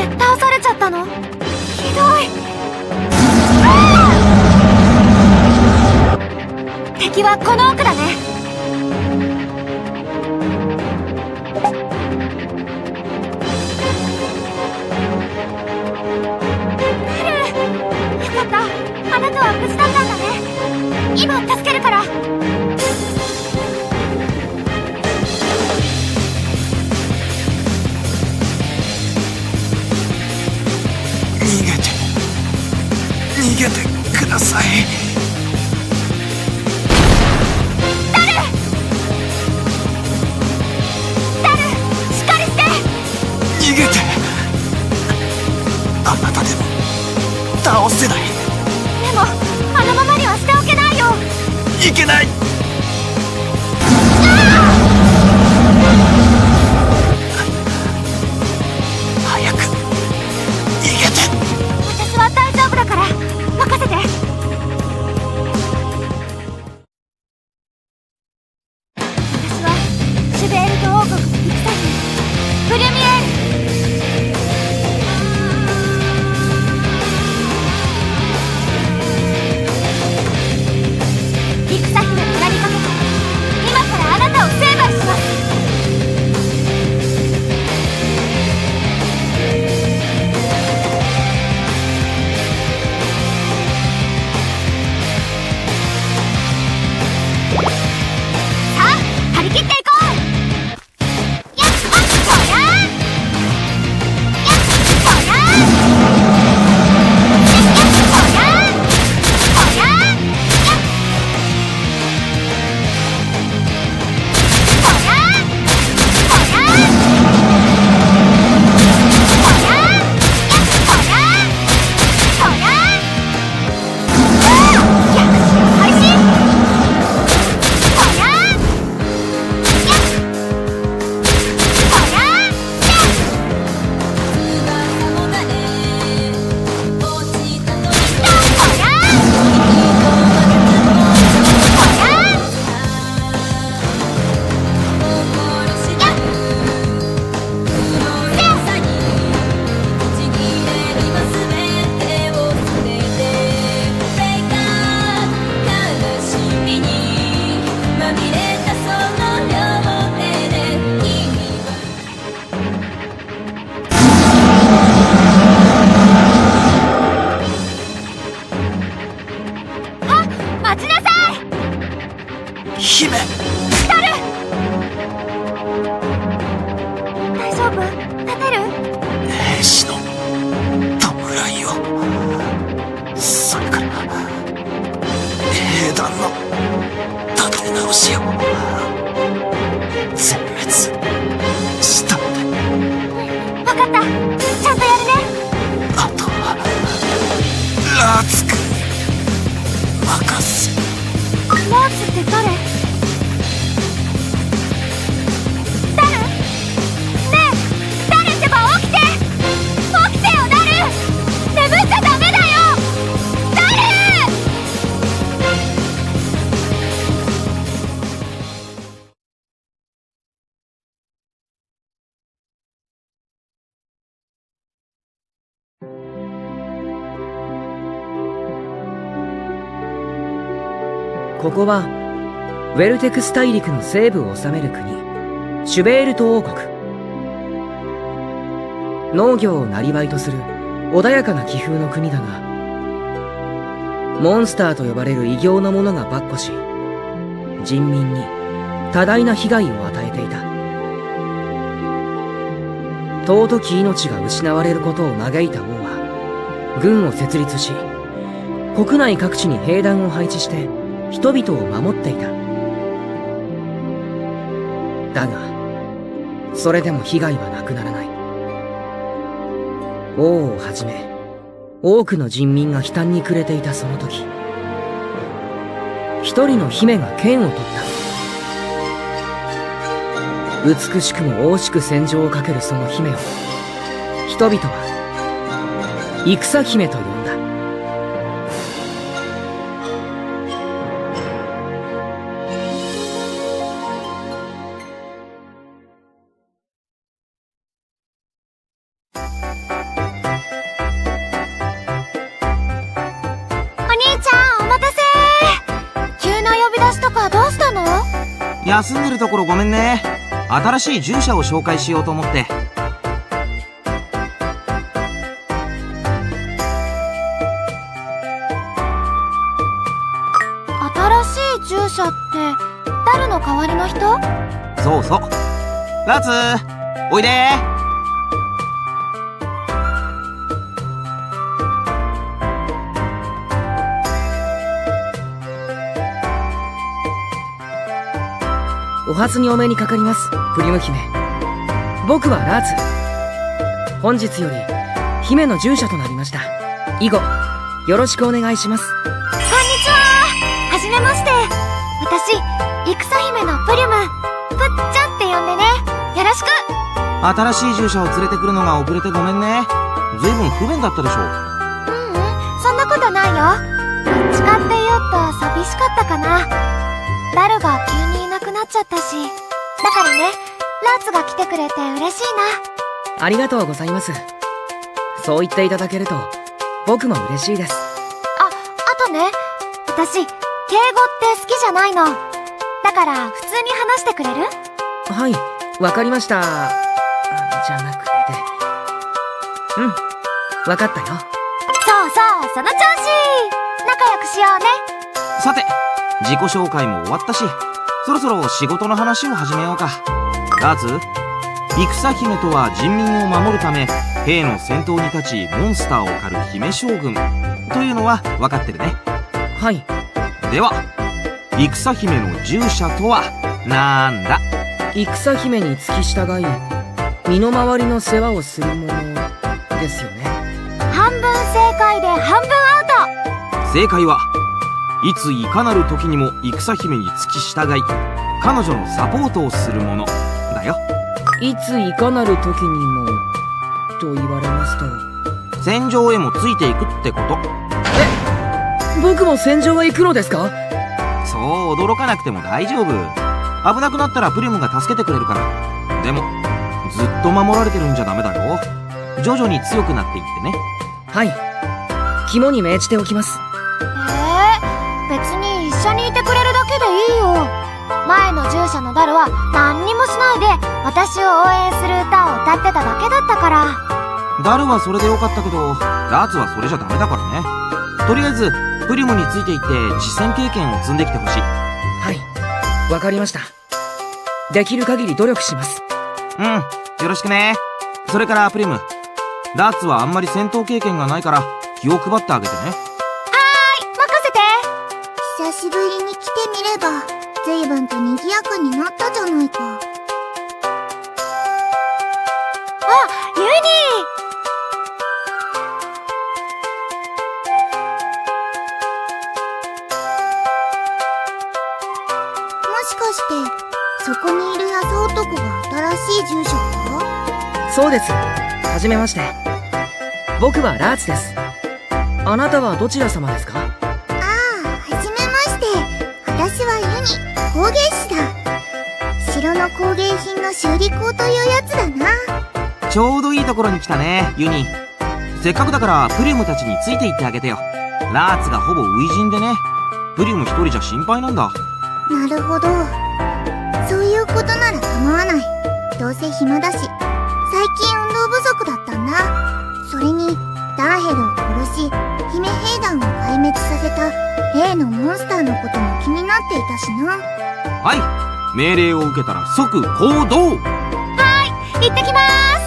で倒されちゃったの？ひどい。敵はこの奥だね。あなたは無事だったんだね。今助けるから。げてください。ダルしっかりして。逃げて。あなたでも倒せない。でもあのままにはしておけないよ。いけない姫。大丈夫？立てる？兵士の弔いを。それから兵団の立て直しを。全滅したので。分かった。ちゃんとやるね。あとはラーツクに任せ。ラーツって誰？ここはウェルテクス大陸の西部を治める国シュベールト王国。農業を生りとする穏やかな気風の国だがモンスターと呼ばれる異形の者が跋扈し人民に多大な被害を与えていた。尊き命が失われることを嘆いた王は軍を設立し国内各地に兵団を配置して人々を守っていた。だがそれでも被害はなくならない。王をはじめ多くの人民が悲嘆に暮れていたその時一人の姫が剣を取った。美しくも惜しく戦場をかけるその姫を人々は戦姫と呼ん休んでるところごめんね。新しい従者を紹介しようと思って。新しい従者ってダルの代わりの人？そうそう。ラツおいでお初にお目にかかりますプリム姫。僕はラーツ本日より姫の従者となりました。以後よろしくお願いします。こんにちは。はじめまして。私戦姫のプリム。ぷっちゃんって呼んでね。よろしく。新しい従者を連れてくるのが遅れてごめんね。ずいぶん不便だったでしょう。うんそんなことないよ。どっちかっていうと寂しかったかな。ダルが急にいなっちゃったし。だからねラーツが来てくれて嬉しいな。ありがとうございます。そう言っていただけると僕も嬉しいです。ああとね私敬語って好きじゃないの。だから普通に話してくれる？はいわかりました。じゃなくて。うんわかったよ。そうそうその調子。仲良くしようね。さて自己紹介も終わったしそろそろ仕事の話を始めようか。ラーツ？戦姫とは人民を守るため兵の先頭に立ちモンスターを狩る姫将軍。というのは分かってるね。はい。では戦姫の従者とはなんだ？戦姫に付き従い身の回りの世話をするものですよね。半分正解で半分アウト。正解はいついかなる時にも戦姫に付き従い彼女のサポートをするものだよ。いついかなる時にもと言われますと。戦場へもついていくってこと。え？僕も戦場へ行くのですか？そう驚かなくても大丈夫。危なくなったらプリムが助けてくれるから。でもずっと守られてるんじゃダメだよ。徐々に強くなっていってね。はい。肝に銘じておきます。え別に一緒にいてくれるだけでいいよ。前の従者のダルは何にもしないで私を応援する歌を歌ってただけだったから。ダルはそれでよかったけどラーツはそれじゃダメだからね。とりあえずプリムについていって実戦経験を積んできてほしい。はいわかりました。できる限り努力します。うんよろしくね。それからプリム。ラーツはあんまり戦闘経験がないから気を配ってあげてね久しぶりに来てみれば随分と賑やかになったじゃないか。あユニもしかしてそこにいる優男が新しい住所か？そうです。はじめまして。僕はラーツです。あなたはどちら様ですか？工芸士だ。城の工芸品の修理工というやつだな。ちょうどいいところに来たねユニ。せっかくだからプリムたちについていってあげてよ。ラーツがほぼ初陣でね。プリム一人じゃ心配なんだ。なるほど。そういうことなら構わない。どうせ暇だし。最近運動不足だったんだ。それにダーヘルを殺し姫兵団を壊滅させた例のモンスターのことも気になっていたしな。はい。命令を受けたら即行動。はい。行ってきます。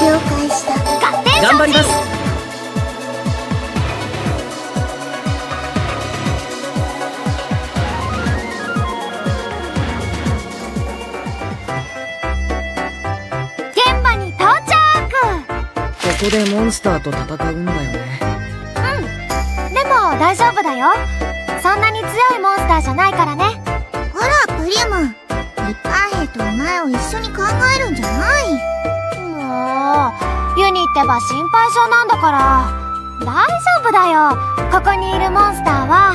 了解した。合点頑張りますスターと戦うんだよね。うん。でも大丈夫だよ。そんなに強いモンスターじゃないからね。ほらプリム。一般兵とお前を一緒に考えるんじゃない？もうユニってば心配性なんだから。大丈夫だよ。ここにいるモンスターは。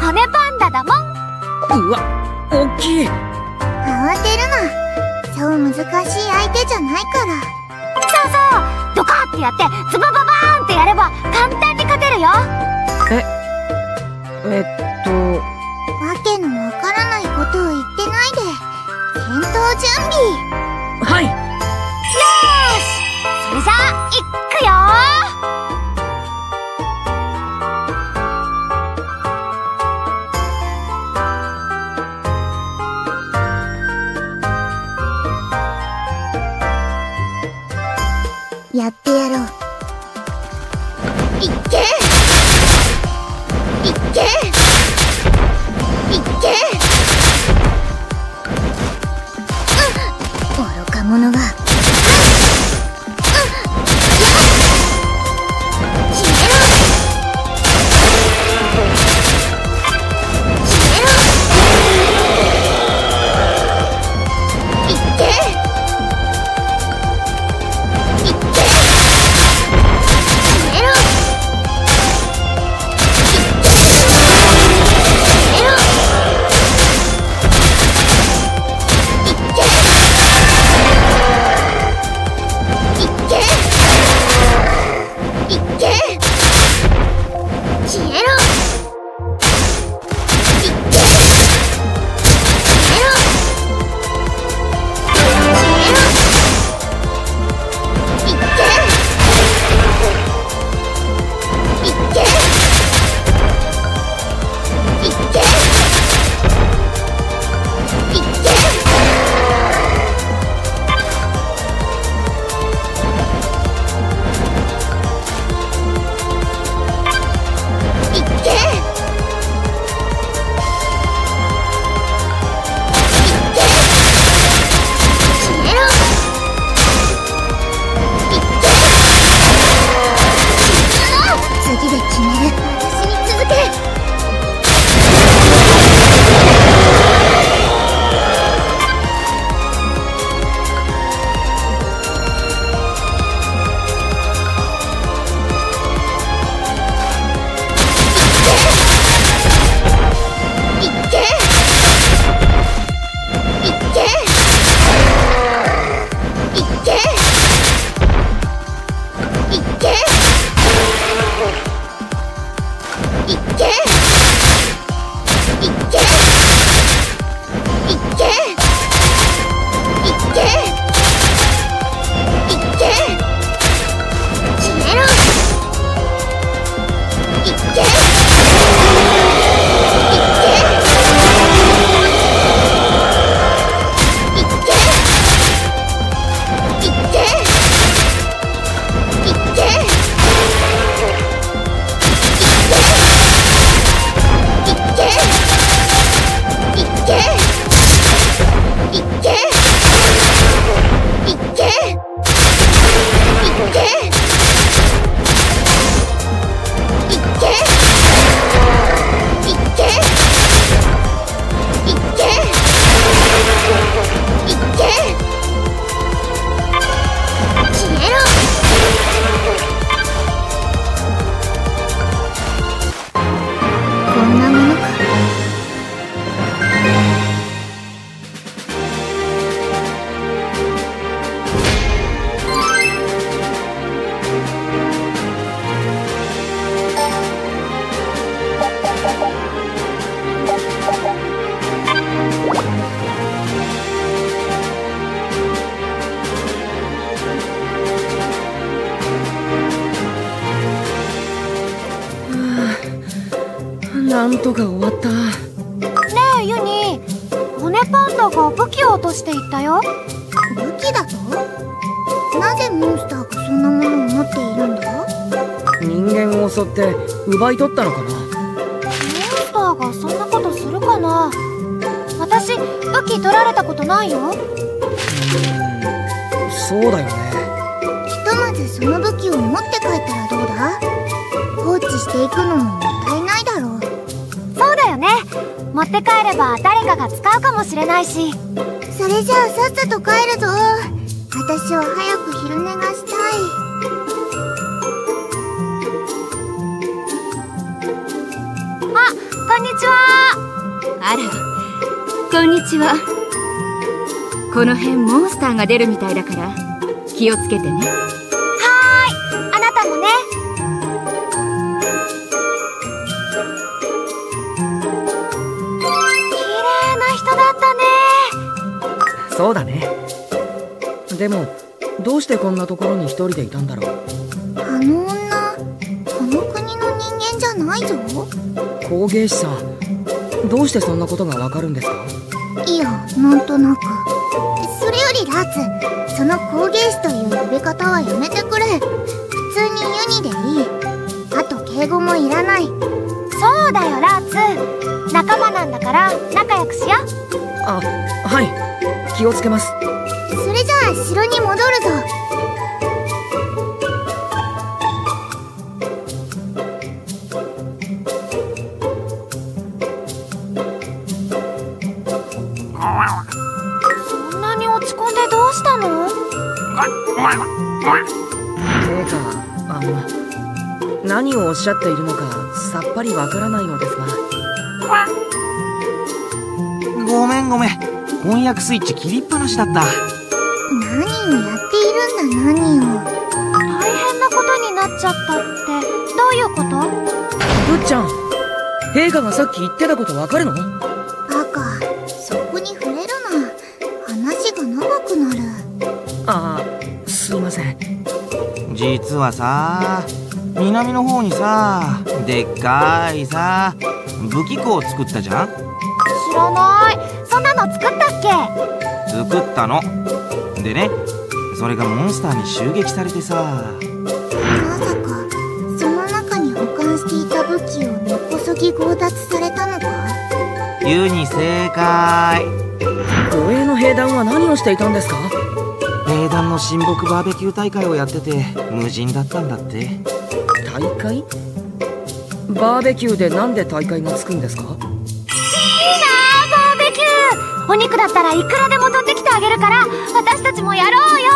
骨パンダだもん。うわ大きい。慌てるなそそう難しい相手じゃないから。そうそう。ドカーってやってズバババーンってやれば簡単に勝てるよ。えっと、わけのわからないことを言ってないで、戦闘準備。はい。よーしそれじゃあいっくよ人間を襲って奪い取ったのかな？モンスターがそんなことするかな？私武器取られたことないよ。そうだよね。ひとまずその武器を持って帰ったらどうだ？放置していくのももったいないだろう。そうだよね。持って帰れば誰かが使うかもしれないし。それじゃあさっさと帰るぞ。私は早くあらこんにちは。この辺モンスターが出るみたいだから気をつけてね。はーい。あなたもね。綺麗な人だったね。そうだね。でもどうしてこんなところに一人でいたんだろう。あの女この国の人間じゃないぞ。工芸士さんどうしてそんなことがわかるんですか？いやなんとなく。それよりラーツその工芸士という呼び方はやめてくれ。普通にユニでいい。あと敬語もいらない。そうだよラーツ。仲間なんだから仲良くしよあはい。気をつけます。それじゃあ城に陛下あの何をおっしゃっているのかさっぱりわからないのですが。ごめんごめん。翻訳スイッチ切りっぱなしだった。何をやっているんだ何を。大変なことになっちゃったって。どういうこと？ぶっちゃん陛下がさっき言ってたことわかるの？実はさ南の方にさでっかいさ武器庫を作ったじゃん？知らない。そんなの作ったっけ？作ったの。でねそれがモンスターに襲撃されてさ。まさかその中に保管していた武器を根こそぎ強奪されたのか？ユに正解。護衛の兵団は何をしていたんですか？兵団の親睦バーベキュー大会をやってて無人だったんだって大会バーベキューでなんで大会がつくんですかいいなあバーベキューお肉だったらいくらでも取ってきてあげるから私たちもやろうよ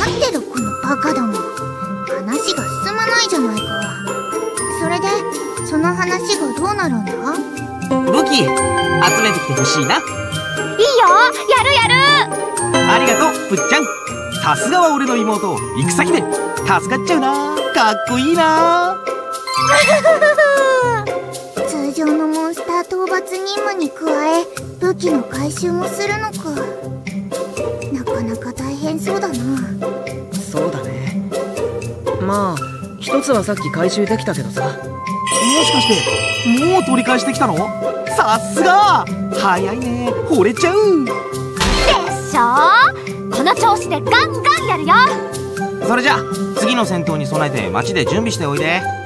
待ってろこのバカども話が進まないじゃないかそれでその話がどうなるんだ武器集めてきてほしいないいよやるやるありがとうぶっちゃん。さすがは俺の妹。戦姫助かっちゃうな。かっこいいな。通常のモンスター討伐任務に加え武器の回収もするのか。なかなか大変そうだな。そうだね。まあ一つはさっき回収できたけどさ。もしかしてもう取り返してきたの？さすが！早いね。惚れちゃう。でしょこの調子でガンガンやるよ。それじゃあ次の戦闘に備えて街で準備しておいで。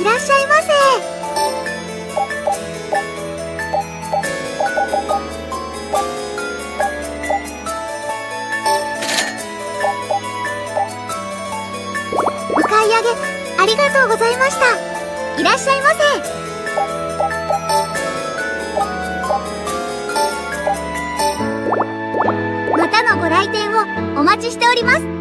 いらっしゃいませ。お買い上げありがとうございました。いらっしゃいませ。またのご来店をお待ちしております。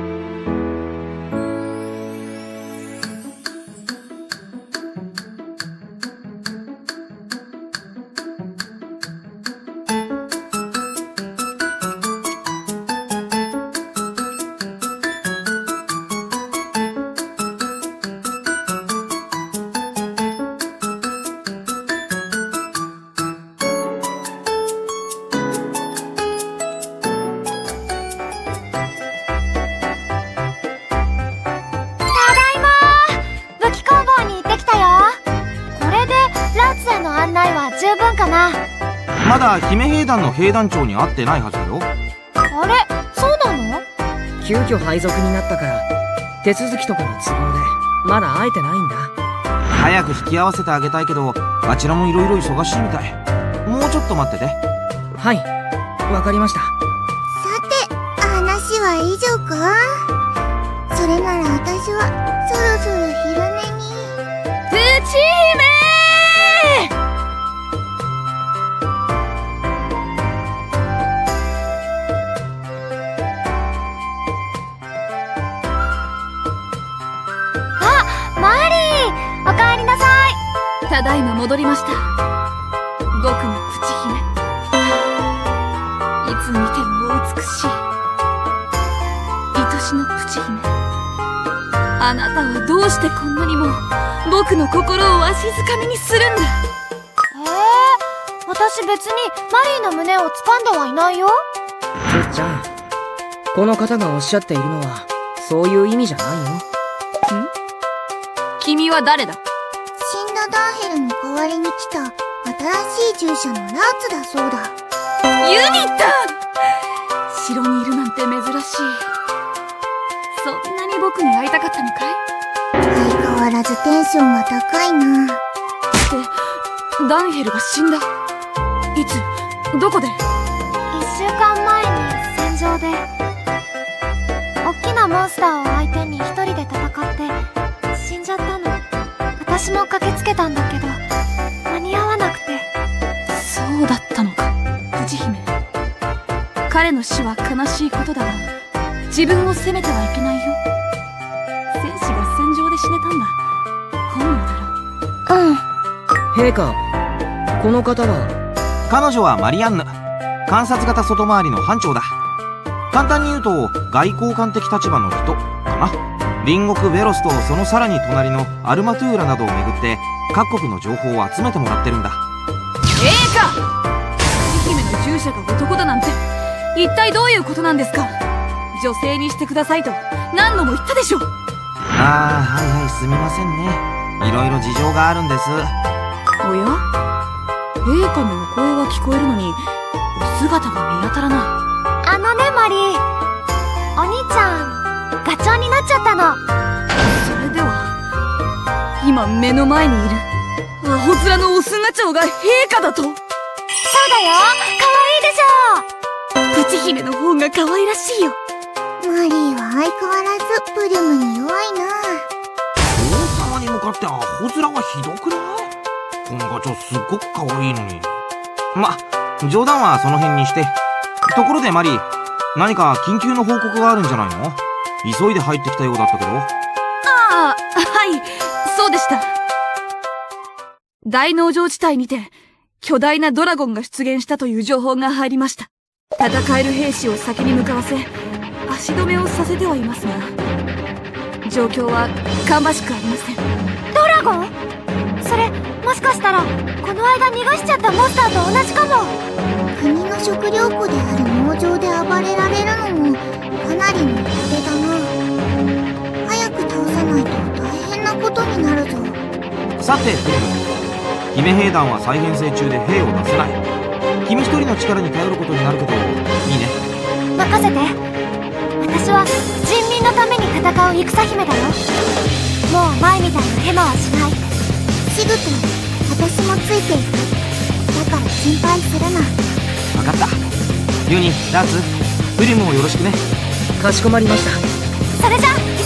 姫兵団の兵団長に会ってないはずだよ。あれ？そうなの？急遽配属になったから手続きとかの都合でまだ会えてないんだ。早く引き合わせてあげたいけどあちらも色々忙しいみたい。もうちょっと待ってて。はい。わかりました。さて、話は以上か？それなら私はそろそろ昼寝に。プチ姫ただいま戻りました。僕のプチ姫。いつ見てもお美しい。愛しのプチ姫。あなたはどうしてこんなにも僕の心をわしづかみにするんだ。ええ私別にマリーの胸を掴んではいないよ。てっちゃんこの方がおっしゃっているのはそういう意味じゃないよ。君は誰だ？ダンヘルの代わりに来た新しい従者のラーツだそうだ。ユニット。城にいるなんて珍しい。そんなに僕に会いたかったのかい？相変わらずテンションが高いな。ってダンヘルが死んだ。いつどこで？一週間前に戦場で。大きなモンスターを相手に一人で戦って死んじゃったの私も駆けつけたんだけど間に合わなくて。そうだったのか。プチ姫。彼の死は悲しいことだが自分を責めてはいけないよ。戦士が戦場で死ねたんだ。本能だろうん。陛下この方は彼女はマリアンヌ。観察型外回りの班長だ。簡単に言うと外交官的立場の人かな隣国ベロスとそのさらに隣のアルマトゥーラなどを巡って各国の情報を集めてもらってるんだ。陛下！プチ姫の従者が男だなんて一体どういうことなんですか？女性にしてくださいと何度も言ったでしょああはいはいすみませんね。いろいろ事情があるんです。おや？陛下にも声は聞こえるのにお姿が見当たらない。あのねマリー。お兄ちゃんガチョウになっちゃったの。それでは今目の前にいるアホ面のオスガチョウが陛下だと。そうだよ。可愛いでしょ。プチ姫の方が可愛らしいよ。マリーは相変わらずプリムに弱いな。王様に向かってアホ面はひどくない？このガチョウすっごく可愛いのに。ま冗談はその辺にして。ところでマリー何か緊急の報告があるんじゃないの？急いで入ってきたようだったけど。ああはい。そうでした。大農場地帯にて巨大なドラゴンが出現したという情報が入りました。戦える兵士を先に向かわせ足止めをさせてはいますが状況は芳しくありません。ドラゴン？それもしかしたらこの間逃がしちゃったモンスターと同じかも。国の食料庫である農場で暴れられるのもかなりの痛手ださてフリム姫兵団は再編成中で兵を出せない。君一人の力に頼ることになるけどいいね。任せて。私は人民のために戦う戦姫だよ。もう前みたいなヘマはしない。シグと私もついていく。だから心配するな。分かった。ユニダーツフリムをよろしくね。かしこまりました。それじゃ